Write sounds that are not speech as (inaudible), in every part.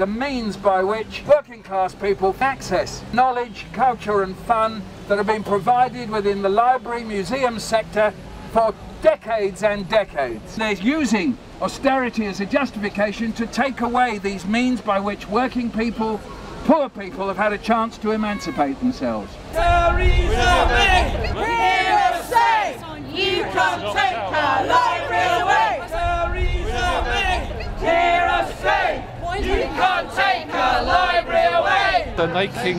The means by which working class people access knowledge, culture and fun that have been provided within the library museum sector for decades and decades. They're using austerity as a justification to take away these means by which working people, poor people have had a chance to emancipate themselves. Theresa May, say, you can't take our library away. Theresa May, hear us say, you our library away. They're making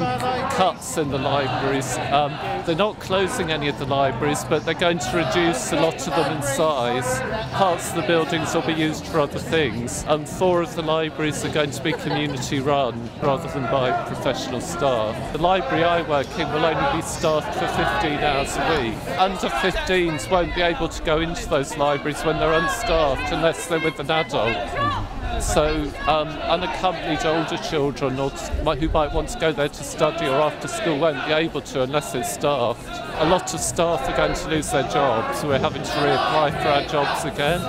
cuts in the libraries. Um, they're not closing any of the libraries, but they're going to reduce a lot of them in size. Parts of the buildings will be used for other things, and four of the libraries are going to be community run rather than by professional staff. The library I work in will only be staffed for 15 hours a week. Under 15s won't be able to go into those libraries when they're unstaffed unless they're with an adult. So um, unaccompanied older children or who might want to go there to study or after school won't be able to unless it's staffed. A lot of staff are going to lose their jobs. We're having to reapply for our jobs again.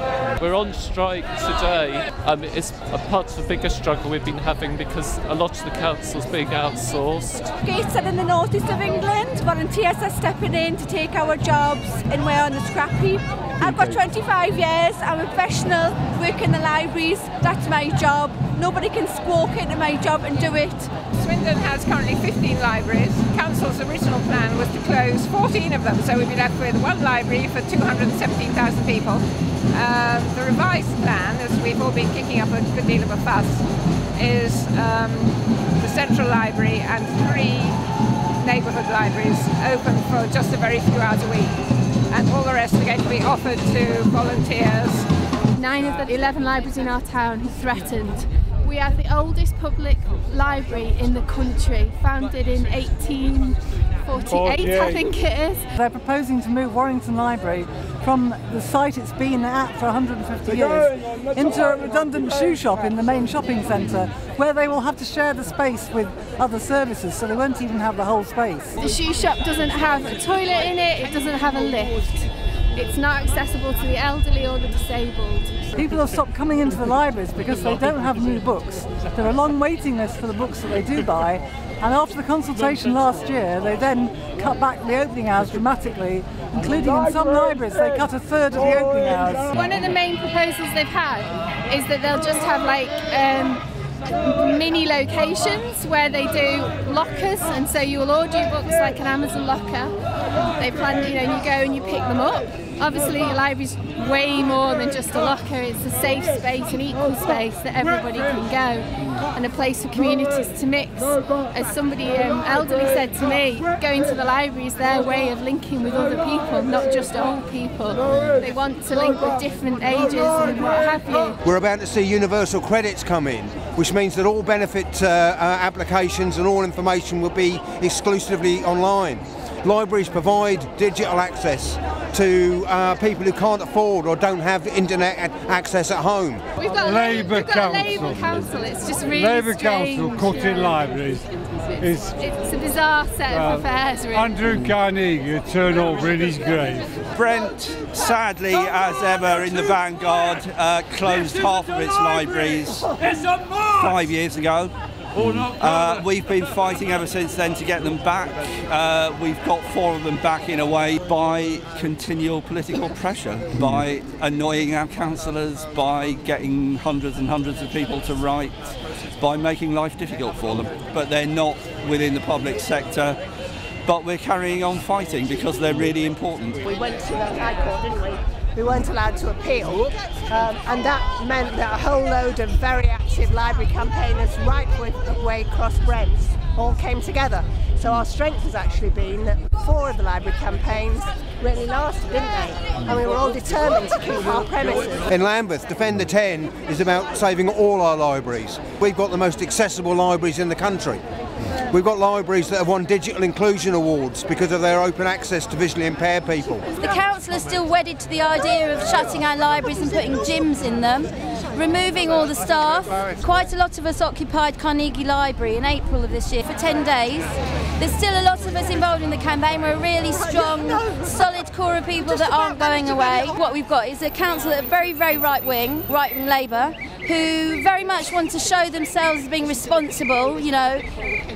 We're on strike today. Um, it's a part of the bigger struggle we've been having because a lot of the council's being outsourced. Gates are in the northeast of England. Volunteers are stepping in to take our jobs and we're on the scrap heap. I've got 25 years. I'm a professional, work in the libraries. That's my job. Nobody can squawk into my job and do it. Swindon has currently 15 libraries. Council's original plan was to close 14 of them, so we'd be left with one library for 217,000 people. Uh, the revised plan, as we've all been kicking up a good deal of a fuss, is um, the central library and three neighbourhood libraries open for just a very few hours a week. And all the rest are going to be offered to volunteers. Nine of the 11 libraries in our town are threatened. We are the oldest public library in the country, founded in 1848, I think it is. They're proposing to move Warrington Library from the site it's been at for 150 years into a redundant shoe shop in the main shopping centre where they will have to share the space with other services so they won't even have the whole space. The shoe shop doesn't have a toilet in it, it doesn't have a lift. It's not accessible to the elderly or the disabled. People have stopped coming into the libraries because they don't have new books. There are long waiting lists for the books that they do buy and after the consultation last year, they then cut back the opening hours dramatically, including in some libraries, they cut a third of the opening hours. One of the main proposals they've had is that they'll just have like um, mini locations where they do lockers, and so you will order your books like an Amazon locker. They plan, you know, you go and you pick them up. Obviously, your library's way more than just a locker. It's a safe space, an equal space that everybody can go and a place for communities to mix. As somebody um, elderly said to me, going to the library is their way of linking with other people, not just old people. They want to link with different ages and what have you. We're about to see universal credits come in, which means that all benefit uh, uh, applications and all information will be exclusively online. Libraries provide digital access to uh, people who can't afford or don't have internet access at home. We've got Labour Labour Council. Labour Council. It's just really Labour strange. Council cutting libraries. It's, it's a bizarre set well, of affairs. Really. Andrew Carnegie would turn over in his grave. Brent, sadly, as ever in the vanguard, uh, closed half of its libraries five years ago. Uh, we've been fighting ever since then to get them back. Uh, we've got four of them back in a way by continual political pressure, by annoying our councillors, by getting hundreds and hundreds of people to write, by making life difficult for them. But they're not within the public sector. But we're carrying on fighting because they're really important. We went to the High Court, didn't we? We weren't allowed to appeal. Um, and that meant that a whole load of very active library campaigners right the way across Brent all came together. So our strength has actually been that four of the library campaigns really lasted, didn't they? And we were all determined to keep our premises. In Lambeth, Defend the 10 is about saving all our libraries. We've got the most accessible libraries in the country. We've got libraries that have won digital inclusion awards because of their open access to visually impaired people. The council is still wedded to the idea of shutting our libraries and putting gyms in them, removing all the staff. Quite a lot of us occupied Carnegie Library in April of this year for 10 days. There's still a lot of us involved in the campaign. We're a really strong, solid core of people that aren't going away. What we've got is a council that are very, very right wing, right wing Labour, who very much want to show themselves as being responsible, you know,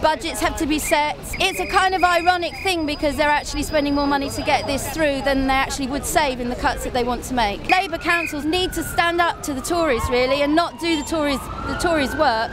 budgets have to be set. It's a kind of ironic thing because they're actually spending more money to get this through than they actually would save in the cuts that they want to make. Labour councils need to stand up to the Tories really and not do the Tories the Tories work.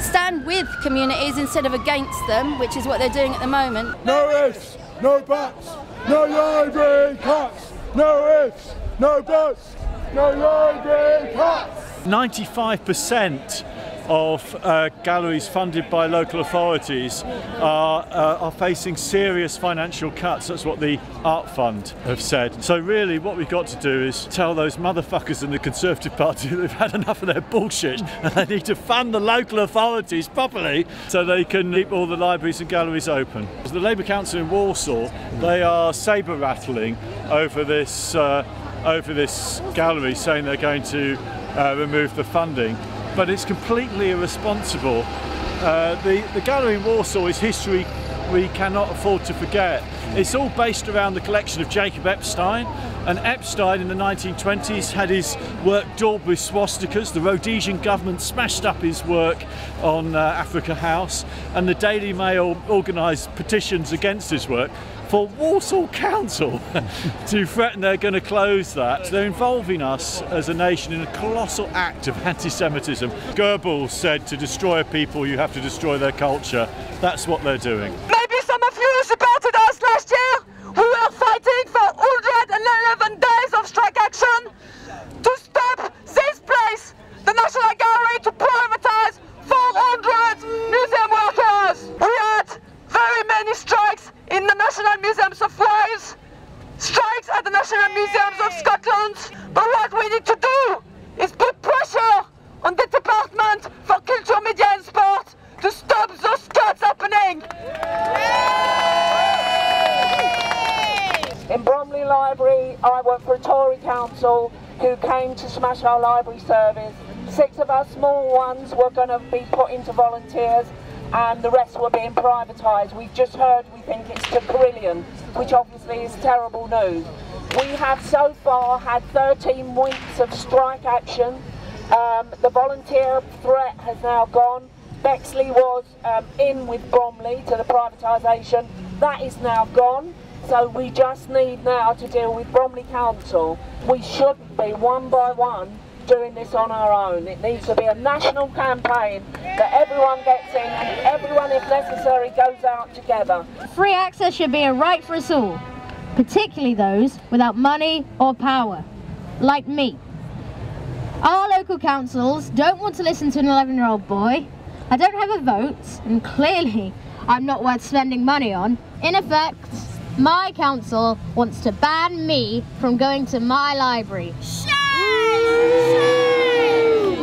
Stand with communities instead of against them, which is what they're doing at the moment. No ifs, no buts, no library cuts. No ifs, no buts, no library cuts. 95% of uh, galleries funded by local authorities are, uh, are facing serious financial cuts. That's what the Art Fund have said. So really what we've got to do is tell those motherfuckers in the Conservative Party (laughs) they've had enough of their bullshit and they need to fund the local authorities properly so they can keep all the libraries and galleries open. The Labour Council in Walsall, they are sabre rattling over this, uh, over this gallery saying they're going to uh, remove the funding but it's completely irresponsible. Uh, the, the gallery in Walsall is history we cannot afford to forget. It's all based around the collection of Jacob Epstein, and Epstein in the 1920s had his work daubed with swastikas. The Rhodesian government smashed up his work on uh, Africa House, and the Daily Mail organised petitions against his work for Walsall Council (laughs) to threaten they're going to close that. They're involving us as a nation in a colossal act of anti-Semitism. Goebbels said to destroy a people you have to destroy their culture. That's what they're doing. Maybe some of you supported us last year. We are fighting for 111 days of strike action to stop this place, the National Gallery, to privatise 400 museum workers. We had very many strikes in the National Museums of Wales, strikes at the National Museums of Scotland. But what we need to do is put pressure on the Department for Culture, Media and Sport to stop those cuts happening. In Bromley Work for Tory council who came to smash our library service. Six of our small ones were going to be put into volunteers and the rest were being privatised. We've just heard we think it's to Carillion, which obviously is terrible news. We have so far had 13 weeks of strike action. Um, the volunteer threat has now gone. Bexley was um, in with Bromley to the privatisation. That is now gone. So we just need now to deal with Bromley Council. We shouldn't be one by one doing this on our own. It needs to be a national campaign that everyone gets in and everyone, if necessary, goes out together. Free access should be a right for us all, particularly those without money or power, like me. Our local councils don't want to listen to an 11 year old boy. I don't have a vote, and clearly I'm not worth spending money on. In effect, my council wants to ban me from going to my library.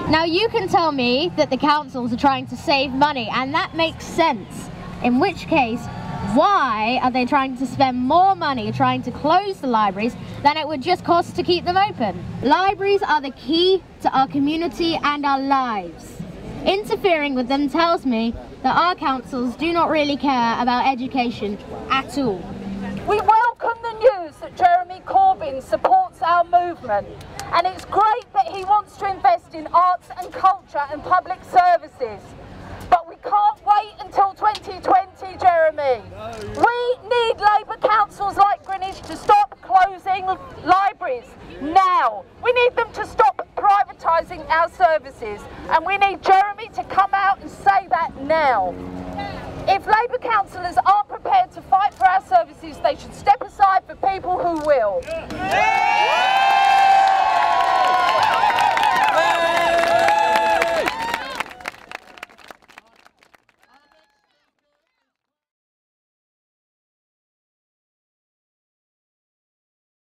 Now you can tell me that the councils are trying to save money and that makes sense. In which case, why are they trying to spend more money trying to close the libraries than it would just cost to keep them open? Libraries are the key to our community and our lives. Interfering with them tells me that our councils do not really care about education at all. We welcome the news that Jeremy Corbyn supports our movement and it's great that he wants to invest in arts and culture and public services. But we can't wait until 2020, Jeremy. We need Labour councils like Greenwich to stop closing libraries now. We need them to stop privatising our services and we need Jeremy to come out and say that now. If Labour councillors aren't services, they should step aside for people who will. Yeah.